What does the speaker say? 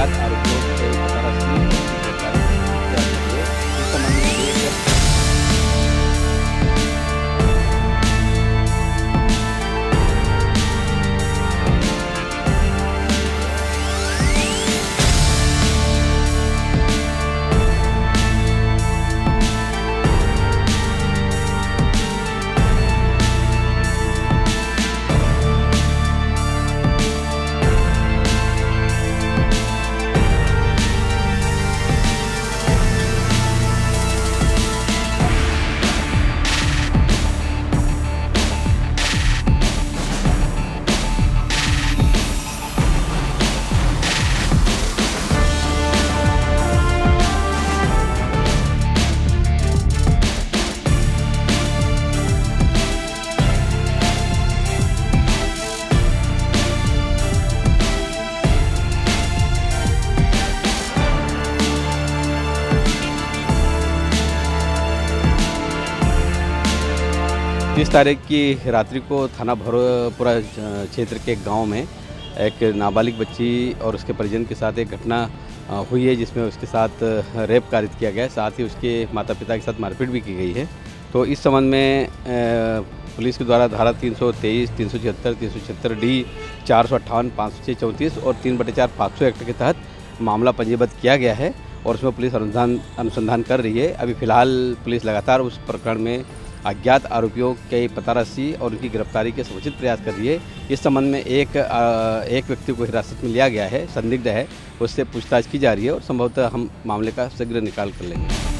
that attitude. उनतीस तारीख की रात्रि को थाना भरोपुरा क्षेत्र के गाँव में एक नाबालिग बच्ची और उसके परिजन के साथ एक घटना हुई है जिसमें उसके साथ रेप कारित किया गया साथ ही उसके माता पिता के साथ मारपीट भी की गई है। तो इस संबंध में पुलिस के द्वारा धारा तीन सौ तेईस, तीन सौ छिहत्तर, तीन सौ छिहत्तर डी, चार सौ अट्ठावन, पाँच सौ छः चौंतीस और तीन बटे चार, पाँच एक्ट के तहत मामला पंजीबद्ध किया गया है और उसमें पुलिस अनुसंधान अनुसंधान कर रही है। अभी फ़िलहाल पुलिस लगातार उस प्रकरण में अज्ञात आरोपियों के पतारासी और उनकी गिरफ्तारी के समुचित प्रयास कर है इस संबंध में एक आ, एक व्यक्ति को हिरासत में लिया गया है संदिग्ध है। उससे पूछताछ की जा रही है और संभवतः हम मामले का शीघ्र निकाल कर लेंगे।